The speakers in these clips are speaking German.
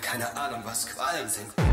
keine Ahnung, was Qualen sind.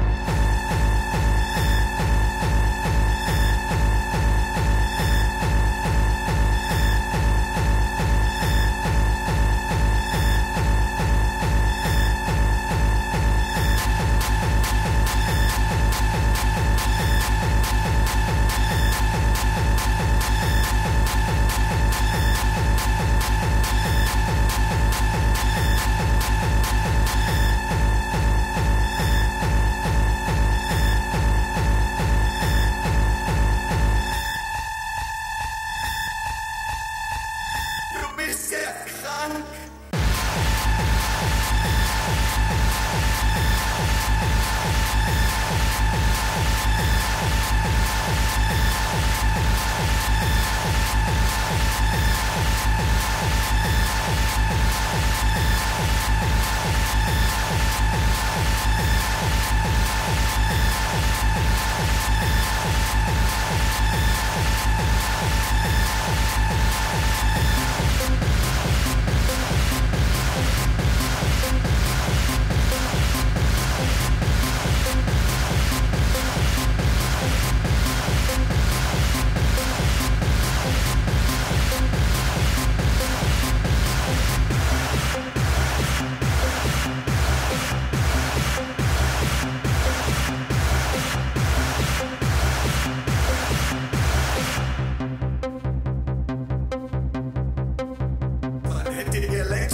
Yeah.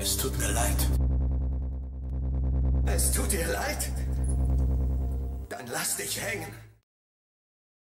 Es tut mir leid. Es tut dir leid? Dann lass dich hängen.